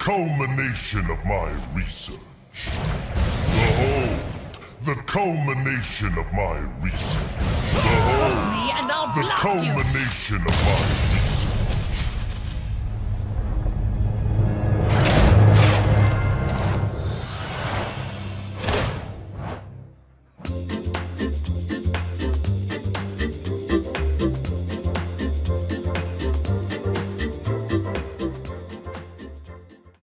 culmination of my research. Behold, the culmination of my research. Behold, The culmination of my research.